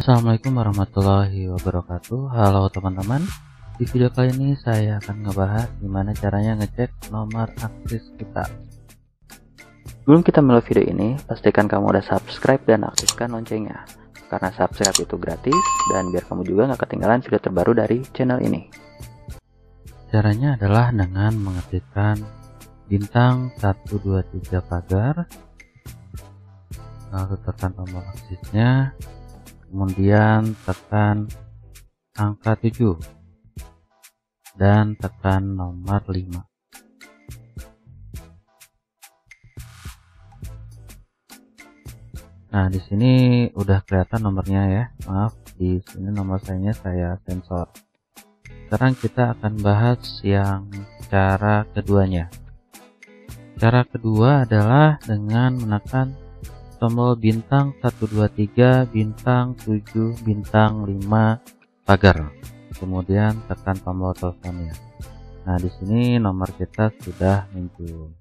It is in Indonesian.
Assalamualaikum warahmatullahi wabarakatuh. Halo teman-teman. Di video kali ini saya akan ngebahas gimana caranya ngecek nomor akses kita. Sebelum kita mulai video ini, pastikan kamu udah subscribe dan aktifkan loncengnya. Karena subscribe itu gratis dan biar kamu juga nggak ketinggalan video terbaru dari channel ini. Caranya adalah dengan mengetikkan bintang 123 pagar lalu tekan tombol aksesnya kemudian tekan angka 7 dan tekan nomor 5 Nah, di sini udah kelihatan nomornya ya. Maaf, di sini nomor saya saya sensor. Sekarang kita akan bahas yang cara keduanya. Cara kedua adalah dengan menekan tombol bintang 123 bintang 7 bintang 5 pagar. Kemudian tekan tombol teleponnya. Nah di sini nomor kita sudah muncul